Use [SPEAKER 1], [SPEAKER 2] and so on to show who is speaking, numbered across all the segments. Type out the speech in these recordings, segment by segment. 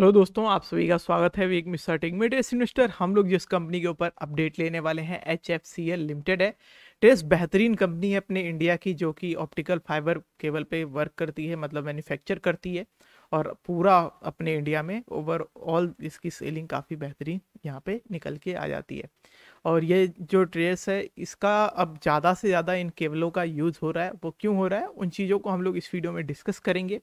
[SPEAKER 1] Hello दोस्तों, आप सभी का स्वागत है वीक मिस्टर टेक में। टेस्ट इन्वेस्टर हम लोग जिस कंपनी के ऊपर अपडेट लेने वाले हैं H F C L limited है। टेस्ट बेहतरीन कंपनी है अपने इंडिया की, जो कि ऑप्टिकल फाइबर केबल पे वर्क करती है मतलब मैन्युफैक्चर करती है। और पूरा अपने इंडिया में ओवरऑल इसकी सेलिंग काफ़ी बेहतरीन यहाँ पे निकल के आ जाती है। और ये जो ट्रेस है, इसका अब ज़्यादा से ज़्यादा इन केबलों का यूज़ हो रहा है। वो क्यों हो रहा है? उन चीज़ों को हम लोग इस वीडियो में डिस्कस करेंगे।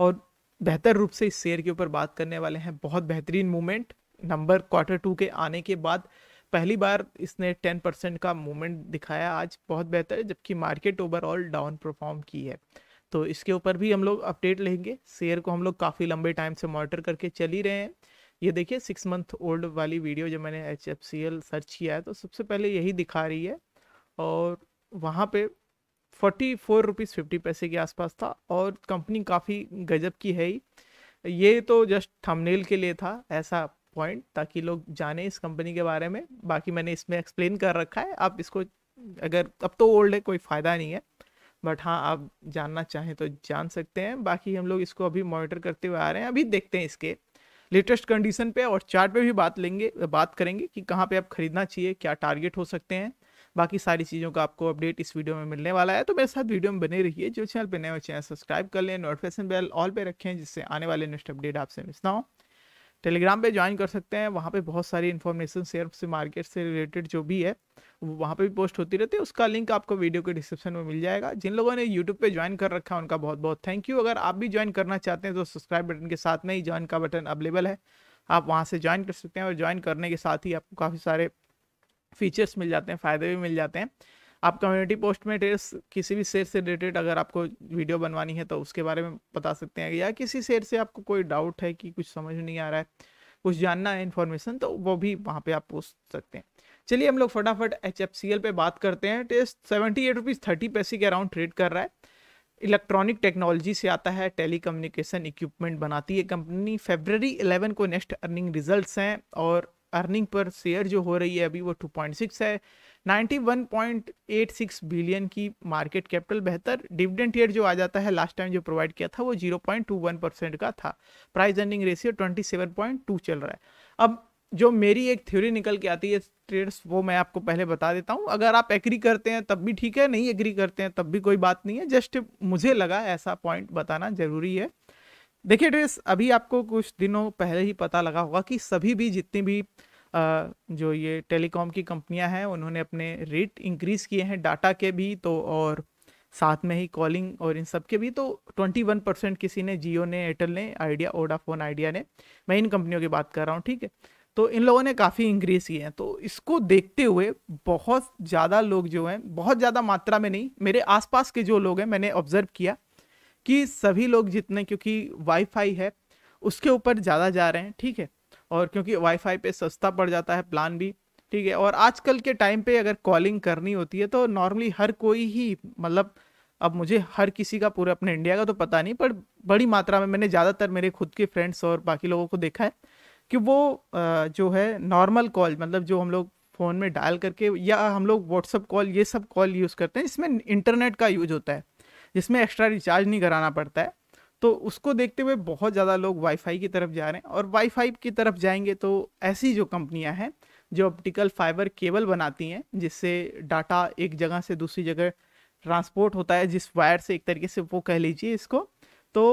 [SPEAKER 1] और बेहतर रूप से इस शेयर के ऊपर बात करने वाले हैं। बहुत बेहतरीन मूवमेंट। नंबर क्वार्टर टू के आने के बाद पहली बार इसने टेन परसेंट का मूवमेंट दिखाया आज। बहुत बेहतर है जबकि मार्केट ओवरऑल डाउन परफॉर्म की है। तो इसके ऊपर भी हम लोग अपडेट लेंगे। शेयर को हम लोग काफ़ी लंबे टाइम से मॉनिटर करके चल ही रहे हैं। ये देखिए सिक्स मंथ ओल्ड वाली वीडियो जब मैंने H F C L search किया है तो सबसे पहले यही दिखा रही है और वहाँ पे फोर्टी फोर रुपीज़ फिफ्टी पैसे के आसपास था और कंपनी काफ़ी गजब की है ही। ये तो जस्ट थंबनेल के लिए था, ऐसा पॉइंट ताकि लोग जाने इस कंपनी के बारे में। बाकी मैंने इसमें एक्सप्लेन कर रखा है। आप इसको, अगर, अब तो ओल्ड है, कोई फ़ायदा नहीं है। बट हाँ आप जानना चाहें तो जान सकते हैं। बाकी हम लोग इसको अभी मॉनिटर करते हुए आ रहे हैं। अभी देखते हैं इसके लेटेस्ट कंडीशन पे और चार्ट पे भी बात लेंगे, बात करेंगे कि कहाँ पे आप खरीदना चाहिए, क्या टारगेट हो सकते हैं। बाकी सारी चीज़ों का आपको अपडेट इस वीडियो में मिलने वाला है। तो मेरे साथ वीडियो में बने रहिए। जो चैनल पर नए हो, चैनल सब्सक्राइब कर लें नोटिफिकेशन बेल ऑल पे रखें, जिससे आने वाले नेक्स्ट अपडेट आपसे मिस ना हो। टेलीग्राम पे ज्वाइन कर सकते हैं। वहाँ पे बहुत सारी इन्फॉर्मेशन शेयर से मार्केट से रिलेटेड जो भी है, वो वहाँ पे भी पोस्ट होती रहती है। उसका लिंक आपको वीडियो के डिस्क्रिप्शन में मिल जाएगा। जिन लोगों ने यूट्यूब पे ज्वाइन कर रखा है, उनका बहुत बहुत थैंक यू अगर आप भी ज्वाइन करना चाहते हैं तो सब्सक्राइब बटन के साथ में ही ज्वाइन का बटन अवेलेबल है। आप वहाँ से ज्वाइन कर सकते हैं और ज्वाइन करने के साथ ही आपको काफ़ी सारे फीचर्स मिल जाते हैं, फ़ायदे भी मिल जाते हैं। आप कम्युनिटी पोस्ट में टेस किसी भी शेयर से रिलेटेड अगर आपको वीडियो बनवानी है तो उसके बारे में बता सकते हैं। या किसी शेयर से आपको कोई डाउट है कि कुछ समझ नहीं आ रहा है, कुछ जानना है इन्फॉर्मेशन तो वो भी वहाँ पे आप पूछ सकते हैं। चलिए हम लोग फटाफट एच एफ़ सी एल पे बात करते हैं। Test seventy eight rupees thirty पैसे के अराउंड ट्रेड कर रहा है। इलेक्ट्रॉनिक टेक्नोलॉजी से आता है, टेलीकम्युनिकेशन इक्विपमेंट बनाती है कंपनी फेबररी 11 को नेक्स्ट अर्निंग रिजल्ट्स हैं और अर्निंग पर शेयर जो हो रही है अभी वो 2.6 है। 91.86 बिलियन की मार्केट कैपिटल बेहतर। डिविडेंड ईयर जो आ जाता है लास्ट टाइम जो प्रोवाइड किया था वो 0.21 परसेंट का था। प्राइस अर्निंग रेशियो 27.2 चल रहा है। अब जो मेरी एक थ्योरी निकल के आती है ट्रेड्स वो मैं आपको पहले बता देता हूँ। अगर आप एग्री करते हैं, तब भी ठीक है, नहीं एग्री करते हैं, तब भी कोई बात नहीं है। जस्ट मुझे लगा ऐसा पॉइंट बताना ज़रूरी है। देखिए, ड्रेस अभी आपको कुछ दिनों पहले ही पता लगा होगा कि सभी भी जितनी भी जो ये टेलीकॉम की कंपनियाँ हैं, उन्होंने अपने रेट इंक्रीज किए हैं डाटा के भी तो और साथ में ही कॉलिंग और इन सब के भी तो 21 परसेंट किसी ने, जियो ने, एयरटेल ने, आइडिया ओडाफोन आइडिया ने, मैं इन कंपनियों की बात कर रहा हूँ, ठीक है? तो इन लोगों ने काफ़ी इंक्रीज किए हैं। तो इसको देखते हुए बहुत ज़्यादा लोग जो हैं, बहुत ज़्यादा मात्रा में नहीं, मेरे आसपास के जो लोग हैं, मैंने ऑब्ज़र्व किया कि सभी लोग जितने, क्योंकि वाईफाई है, उसके ऊपर ज़्यादा जा रहे हैं, ठीक है? और क्योंकि वाईफाई पे सस्ता पड़ जाता है प्लान भी, ठीक है? और आजकल के टाइम पे अगर कॉलिंग करनी होती है तो नॉर्मली हर कोई ही मतलब अब मुझे हर किसी का पूरे अपने इंडिया का तो पता नहीं, पर बड़ी मात्रा में मैंने ज़्यादातर मेरे खुद के फ्रेंड्स और बाकी लोगों को देखा है कि वो जो है नॉर्मल कॉल मतलब जो हम लोग फ़ोन में डायल करके या हम लोग व्हाट्सअप कॉल ये सब कॉल यूज़ करते हैं। इसमें इंटरनेट का यूज़ होता है। जिसमें एक्स्ट्रा रिचार्ज नहीं कराना पड़ता है। तो उसको देखते हुए बहुत ज़्यादा लोग वाईफाई की तरफ़ जा रहे हैं और वाईफाई की तरफ़ जाएँगे तो ऐसी जो कंपनियाँ हैं जो ऑप्टिकल फाइबर केबल बनाती हैं जिससे डाटा एक जगह से दूसरी जगह ट्रांसपोर्ट होता है जिस वायर से एक तरीके से वो कह लीजिए इसको तो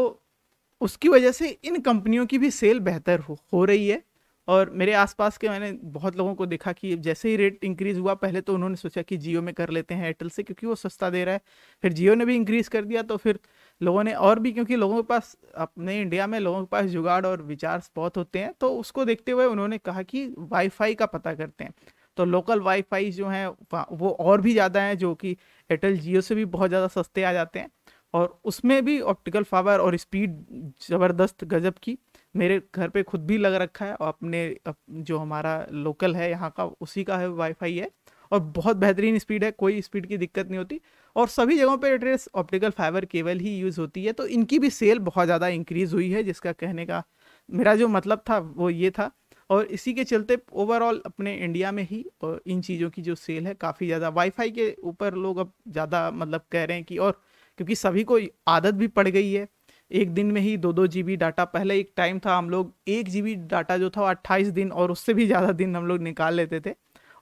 [SPEAKER 1] उसकी वजह से इन कंपनियों की भी सेल बेहतर हो, हो रही है। और मेरे आसपास के मैंने बहुत लोगों को देखा कि जैसे ही रेट इंक्रीज़ हुआ, पहले तो उन्होंने सोचा कि जियो में कर लेते हैं एयरटेल से, क्योंकि वो सस्ता दे रहा है। फिर जियो ने भी इंक्रीज़ कर दिया तो फिर लोगों ने और भी, क्योंकि लोगों के पास, अपने इंडिया में लोगों के पास जुगाड़ और विचार बहुत होते हैं तो उसको देखते हुए उन्होंने कहा कि वाईफाई का पता करते हैं। तो लोकल वाईफाई जो हैं वो और भी ज़्यादा हैं, जो कि एयरटेल जियो से भी बहुत ज़्यादा सस्ते आ जाते हैं। और उसमें भी ऑप्टिकल फावर और स्पीड ज़बरदस्त गजब की। मेरे घर पे खुद भी लग रखा है और अपने जो हमारा लोकल है, यहाँ का, उसी का है वाईफाई है और बहुत बेहतरीन स्पीड है, कोई स्पीड की दिक्कत नहीं होती और सभी जगहों पर एड्रेस ऑप्टिकल फाइबर केबल ही यूज़ होती है तो इनकी भी सेल बहुत ज़्यादा इंक्रीज़ हुई है, जिसका कहने का मेरा जो मतलब था, वो ये था और इसी के चलते ओवरऑल अपने इंडिया में ही और इन चीज़ों की जो सेल है, काफ़ी ज़्यादा वाईफाई के ऊपर लोग अब ज़्यादा मतलब कह रहे हैं कि और, क्योंकि सभी को आदत भी पड़ गई है एक दिन में ही दो दो जी डाटा, पहले एक टाइम था हम लोग, एक जीबी डाटा जो था वो अट्ठाईस दिन और उससे भी ज़्यादा दिन हम लोग निकाल लेते थे।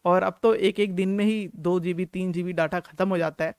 [SPEAKER 1] और अब तो एक एक दिन में ही दो जी बी तीन जीबी डाटा ख़त्म हो जाता है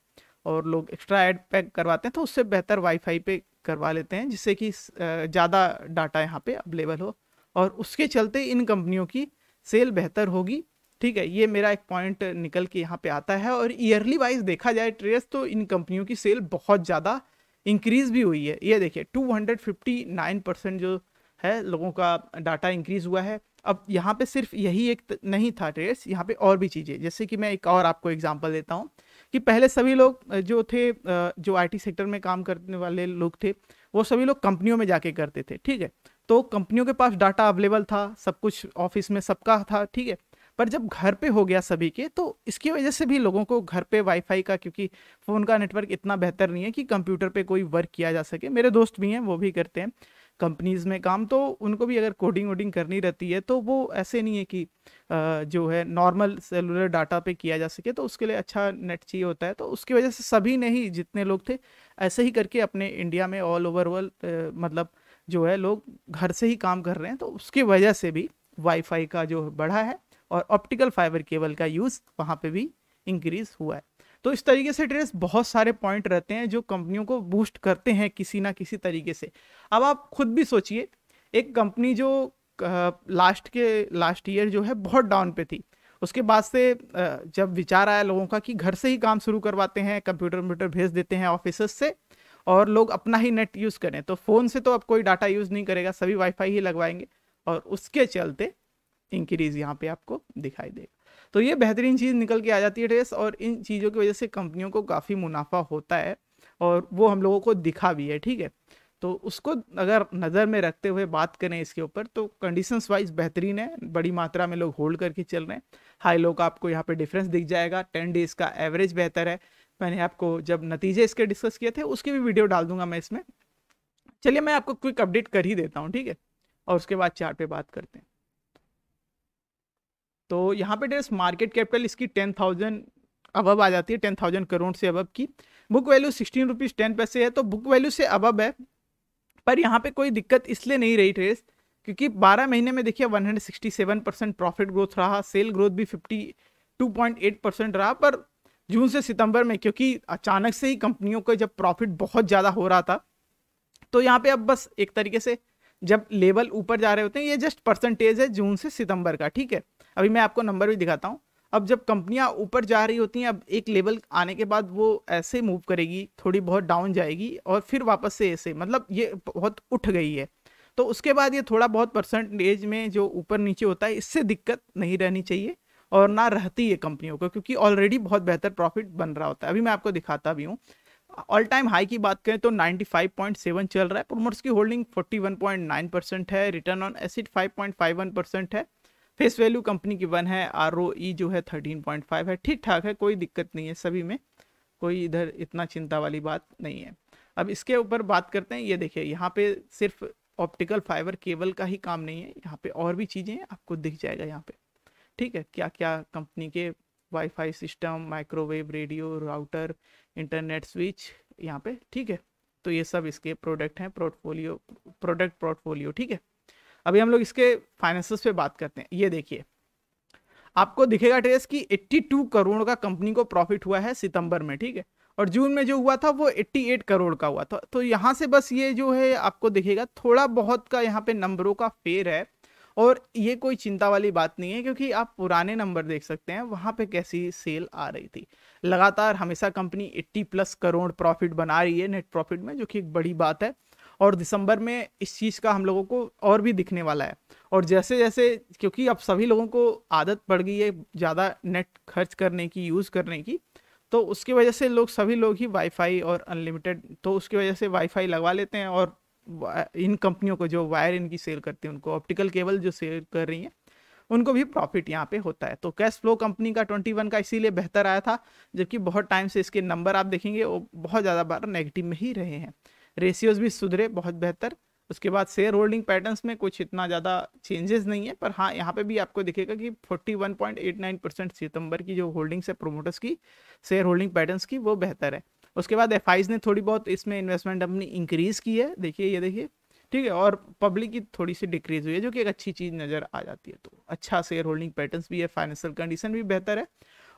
[SPEAKER 1] और लोग एक्स्ट्रा ऐड पैक करवाते हैं तो उससे बेहतर वाईफाई पे करवा लेते हैं, जिससे कि ज़्यादा डाटा यहाँ पे अवेलेबल हो। और उसके चलते इन कंपनियों की सेल बेहतर होगी। ठीक है, ये मेरा एक पॉइंट निकल के यहाँ पे आता है और ईयरली वाइज देखा जाए ट्रेस तो इन कंपनियों की सेल बहुत ज़्यादा इंक्रीज भी हुई है। ये देखिए 259 परसेंट जो है लोगों का डाटा इंक्रीज हुआ है। अब यहाँ पे सिर्फ़ यही एक नहीं था ट्रेस यहाँ पे और भी चीज़ें। जैसे कि मैं एक और आपको एग्जांपल देता हूँ कि पहले सभी लोग जो थे जो आईटी सेक्टर में काम करने वाले लोग थे, वो सभी लोग कंपनियों में जाके करते थे, ठीक है? तो कंपनियों के पास डाटा अवेलेबल था, सब कुछ ऑफ़िस में सबका था, ठीक है? पर जब घर पे हो गया सभी के तो इसकी वजह से भी लोगों को घर पे वाईफाई का, क्योंकि फ़ोन का नेटवर्क इतना बेहतर नहीं है कि कंप्यूटर पे कोई वर्क किया जा सके। मेरे दोस्त भी हैं, वो भी करते हैं कंपनीज़ में काम तो उनको भी अगर कोडिंग वोडिंग करनी रहती है तो वो ऐसे नहीं है कि जो है नॉर्मल सेलुलर डाटा पे किया जा सके तो उसके लिए अच्छा नेट चाहिए होता है। तो उसकी वजह से सभी ने ही, जितने लोग थे, ऐसे ही करके अपने इंडिया में ऑल ओवर वर्ल्ड मतलब जो है लोग घर से ही काम कर रहे हैं तो उसकी वजह से भी वाईफाई का जो बढ़ा है। और ऑप्टिकल फाइबर केबल का यूज़ वहाँ पे भी इंक्रीज हुआ है। तो इस तरीके से ट्रेस बहुत सारे पॉइंट रहते हैं जो कंपनियों को बूस्ट करते हैं किसी ना किसी तरीके से। अब आप खुद भी सोचिए, एक कंपनी जो लास्ट के लास्ट ईयर जो है बहुत डाउन पे थी। उसके बाद से जब विचार आया लोगों का कि घर से ही काम शुरू करवाते हैं कंप्यूटर कंप्यूटर भेज देते हैं ऑफ़िस से और लोग अपना ही नेट यूज़ करें तो फ़ोन से तो अब कोई डाटा यूज़ नहीं करेगा, सभी वाईफाई ही लगवाएँगे और उसके चलते इंक्रीज यहाँ पे आपको दिखाई देगा। तो ये बेहतरीन चीज़ निकल के आ जाती है ड्रेस और इन चीज़ों की वजह से कंपनियों को काफ़ी मुनाफा होता है और वो हम लोगों को दिखा भी है, ठीक है? तो उसको अगर नज़र में रखते हुए बात करें इसके ऊपर तो कंडीशंस वाइज बेहतरीन है, बड़ी मात्रा में लोग होल्ड करके चल रहे हैं। हाई लो का आपको यहाँ पे डिफरेंस दिख जाएगा टेन डेज़ का एवरेज बेहतर है। मैंने आपको जब नतीजे इसके डिस्कस किए थे, उसकी भी वीडियो डाल दूँगा मैं इसमें। चलिए मैं आपको क्विक अपडेट कर ही देता हूँ, ठीक है? और उसके बाद चार्ट पे बात करते हैं। तो यहाँ पे ड्रेस मार्केट कैपिटल इसकी टेन थाउज़ेंड अबब आ जाती है, टेन थाउज़ेंड करोड़ से अबब की। Book value sixteen rupees ten पैसे है तो बुक वैल्यू से अबब है, पर यहाँ पे कोई दिक्कत इसलिए नहीं रही ट्रेस क्योंकि 12 महीने में देखिए 167 परसेंट प्रॉफिट ग्रोथ रहा सेल ग्रोथ भी 52.8 परसेंट रहा, पर जून से सितंबर में, क्योंकि अचानक से ही कंपनियों का जब प्रॉफिट बहुत ज़्यादा हो रहा था तो यहाँ पे अब बस एक तरीके से जब लेवल ऊपर जा रहे होते हैं, ये जस्ट परसेंटेज है जून से सितंबर का, ठीक है। अभी मैं आपको नंबर भी दिखाता हूँ। अब जब कंपनियाँ ऊपर जा रही होती हैं, अब एक लेवल आने के बाद वो ऐसे मूव करेगी, थोड़ी बहुत डाउन जाएगी और फिर वापस से ऐसे मतलब ये बहुत उठ गई है। तो उसके बाद ये थोड़ा बहुत परसेंटेज में जो ऊपर नीचे होता है, इससे दिक्कत नहीं रहनी चाहिए और ना रहती है कंपनियों को, क्योंकि ऑलरेडी बहुत बेहतर प्रॉफिट बन रहा होता है। अभी मैं आपको दिखाता भी हूँ। ऑल टाइम हाई की बात करें तो 95.7 चल रहा है। प्रोमोटर्स की होल्डिंग 41.9 परसेंट है। रिटर्न ऑन एसिड 5.51 परसेंट है। फेस वैल्यू कंपनी की वन है आर ई जो है 13.5 है। ठीक ठाक है, कोई दिक्कत नहीं है सभी में, कोई इधर इतना चिंता वाली बात नहीं है। अब इसके ऊपर बात करते हैं, ये देखिए, यहाँ पे सिर्फ़ ऑप्टिकल फाइबर केबल का ही काम नहीं है, यहाँ पे और भी चीज़ें आपको दिख जाएगा यहाँ पे। ठीक है क्या क्या कंपनी के WiFi system microwave radio router internet switch यहाँ पे, ठीक है। तो ये सब इसके प्रोडक्ट हैं पोर्टफोलियो प्रोडक्ट पोर्टफोलियो ठीक है। अभी हम लोग इसके फाइनेंसेस पे बात करते हैं। ये देखिए, आपको दिखेगा टेस कि 82 करोड़ का कंपनी को प्रॉफिट हुआ है सितंबर में, ठीक है? और जून में जो हुआ था वो 88 करोड़ का हुआ था। तो यहाँ से बस ये जो है आपको दिखेगा, थोड़ा बहुत का यहाँ पे नंबरों का फेर है। और ये कोई चिंता वाली बात नहीं है, क्योंकि आप पुराने नंबर देख सकते हैं, वहाँ पे कैसी सेल आ रही थी। लगातार हमेशा कंपनी 80 प्लस करोड़ प्रॉफिट बना रही है नेट प्रॉफिट में, जो कि एक बड़ी बात है। और दिसंबर में इस चीज़ का हम लोगों को और भी दिखने वाला है। और जैसे जैसे क्योंकि अब सभी लोगों को आदत पड़ गई है ज़्यादा नेट खर्च करने की, यूज़ करने की तो उसकी वजह से लोग, सभी लोग ही वाईफाई और अनलिमिटेड तो उसकी वजह से वाईफाई लगवा लेते हैं और इन कंपनियों को जो वायर इनकी सेल करती है, उनको ऑप्टिकल केबल जो सेल कर रही हैं, उनको भी प्रॉफिट यहाँ पे होता है। तो कैश फ्लो कंपनी का 21 का इसीलिए बेहतर आया था, जबकि बहुत टाइम से इसके नंबर आप देखेंगे, वो बहुत ज़्यादा बार नेगेटिव में ही रहे हैं। रेशियोज भी सुधरे बहुत बेहतर। उसके बाद शेयर होल्डिंग पैटर्न्स में कुछ इतना ज़्यादा चेंजेस नहीं है, पर हाँ यहाँ पे भी आपको दिखेगा कि 41.89 परसेंट सितंबर की जो होल्डिंग्स है प्रोमोटर्स की शेयर होल्डिंग पैटर्न्स की, वो बेहतर है। उसके बाद एफ़ ने थोड़ी बहुत इसमें इन्वेस्टमेंट अपनी इंक्रीज की है। देखिए, ये देखिए, ठीक है, और पब्लिक की थोड़ी सी डिक्रीज हुई है, जो कि एक अच्छी चीज़ नज़र आ जाती है। तो अच्छा शेयर होल्डिंग पैटर्न्स भी है फाइनेंशियल कंडीशन भी बेहतर है।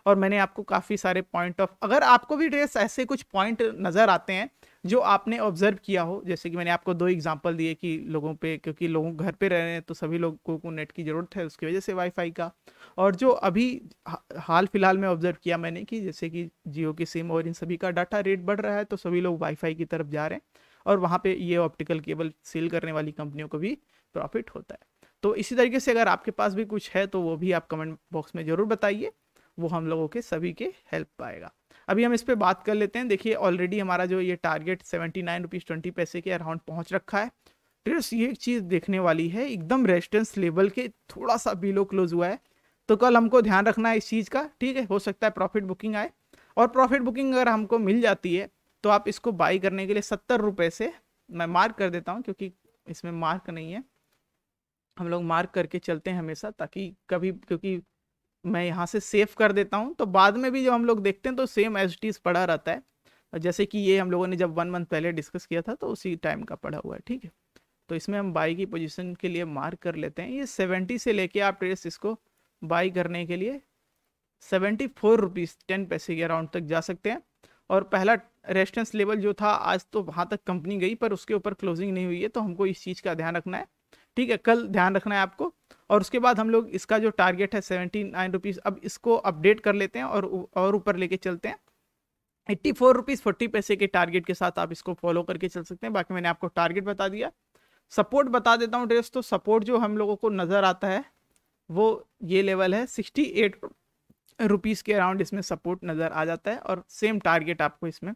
[SPEAKER 1] और मैंने आपको काफ़ी सारे पॉइंट ऑफ़ अगर आपको भी ड्रेस ऐसे कुछ पॉइंट नज़र आते हैं जो आपने ऑब्ज़र्व किया हो, जैसे कि मैंने आपको दो एग्जांपल दिए कि लोगों पे, क्योंकि लोग घर पे रह रहे हैं तो सभी लोगों को नेट की ज़रूरत है, उसकी वजह से वाईफाई का। और जो अभी हाल फ़िलहाल में ऑब्ज़र्व किया मैंने कि जैसे कि जियो की सिम और इन सभी का डाटा रेट बढ़ रहा है तो सभी लोग वाईफाई की तरफ़ जा रहे हैं और वहाँ पे ये ऑप्टिकल केबल सेल करने वाली कंपनियों को भी प्रॉफिट होता है। तो इसी तरीके से अगर आपके पास भी कुछ है तो वो भी आप कमेंट बॉक्स में ज़रूर बताइए, वो हम लोगों के सभी के हेल्प पाएगा। अभी हम इस पर बात कर लेते हैं। देखिए ऑलरेडी हमारा जो ये target seventy nine rupees twenty पैसे के अराउंड पहुँच रखा है। ट्रेस ये एक चीज़ देखने वाली है, एकदम रेजिस्टेंस लेवल के थोड़ा सा बिलो क्लोज हुआ है। तो कल हमको ध्यान रखना है इस चीज़ का, ठीक है? हो सकता है प्रॉफिट बुकिंग आए। और प्रॉफिट बुकिंग अगर हमको मिल जाती है तो आप इसको बाई करने के लिए सत्तर रुपये से मैं मार्क कर देता हूँ, क्योंकि इसमें मार्क नहीं है। हम लोग मार्क करके चलते हैं हमेशा, ताकि कभी, क्योंकि मैं यहाँ से सेव कर देता हूँ। तो बाद में भी जब हम लोग देखते हैं तो सेम एज टीज पड़ा रहता है। जैसे कि ये हम लोगों ने जब वन मंथ पहले डिस्कस किया था तो उसी टाइम का पड़ा हुआ है, ठीक है? तो इसमें हम बाई की पोजीशन के लिए मार्क कर लेते हैं। ये सेवेंटी से लेके आप ट्रेस इसको बाई करने के लिए सेवेंटी फोर रुपीज़ टेन पैसे के अराउंड तक जा सकते हैं। और पहला रेस्टेंस लेवल जो था, आज तो वहाँ तक कंपनी गई, पर उसके ऊपर क्लोजिंग नहीं हुई है। तो हमको इस चीज़ का ध्यान रखना है। ठीक है, कल ध्यान रखना है आपको। और उसके बाद हम लोग इसका जो टारगेट है सेवेंटी नाइन रुपीज़ अब इसको अपडेट कर लेते हैं और और ऊपर लेके चलते हैं। एट्टी फोर रुपीज़ फोर्टी पैसे के टारगेट के साथ आप इसको फॉलो करके चल सकते हैं। बाकी मैंने आपको टारगेट बता दिया। सपोर्ट बता देता हूँ ड्रेस तो सपोर्ट जो हम लोगों को नज़र आता है, वो ये लेवल है सिक्सटी एट रुपीज़ के अराउंड इसमें सपोर्ट नज़र आ जाता है और सेम टारगेट आपको इसमें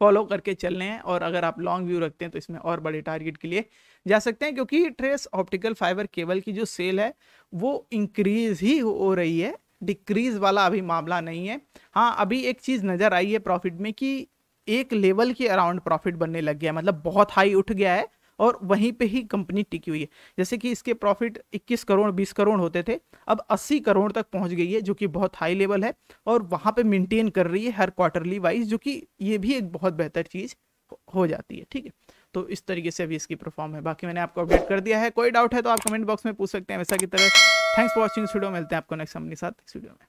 [SPEAKER 1] फॉलो करके चल रहे हैं और अगर आप लॉन्ग व्यू रखते हैं तो इसमें और बड़े टारगेट के लिए जा सकते हैं क्योंकि ट्रेस ऑप्टिकल फाइबर केबल की जो सेल है, वो इंक्रीज ही हो रही है। डिक्रीज वाला अभी मामला नहीं है। हाँ अभी एक चीज़ नज़र आई है प्रॉफिट में कि एक लेवल के अराउंड प्रॉफिट बनने लग गया मतलब बहुत हाई उठ गया है। और वहीं पे ही कंपनी टिकी हुई है। जैसे कि इसके प्रॉफिट 21 करोड़ 20 करोड़ होते थे, अब 80 करोड़ तक पहुँच गई है, जो कि बहुत हाई लेवल है और वहाँ पे मेंटेन कर रही है हर क्वार्टरली वाइज जो कि ये भी एक बहुत बेहतर चीज़ हो जाती है, ठीक है? तो इस तरीके से अभी इसकी परफॉर्म है। बाकी मैंने आपको अपडेट कर दिया है। कोई डाउट है तो आप कमेंट बॉक्स में पूछ सकते हैं। वैसा की तरह थैंक्स फॉर वॉचिंग वीडियो मिलते हैं आपको नेक्स्ट अपने साथ इस वीडियो में।